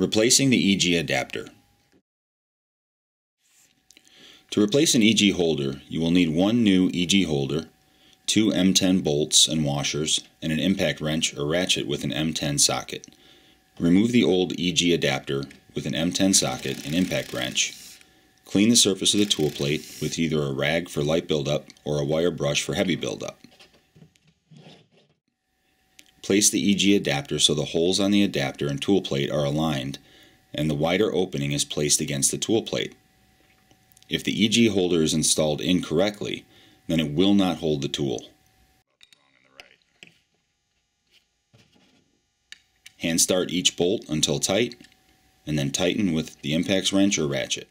Replacing the EG adapter. To replace an EG holder, you will need one new EG holder, two M10 bolts and washers, and an impact wrench or ratchet with an M10 socket. Remove the old EG adapter with an M10 socket and impact wrench. Clean the surface of the tool plate with either a rag for light buildup or a wire brush for heavy buildup. Place the EG adapter so the holes on the adapter and tool plate are aligned and the wider opening is placed against the tool plate. If the EG holder is installed incorrectly, then it will not hold the tool. Hand start each bolt until tight, and then tighten with the impacts wrench or ratchet.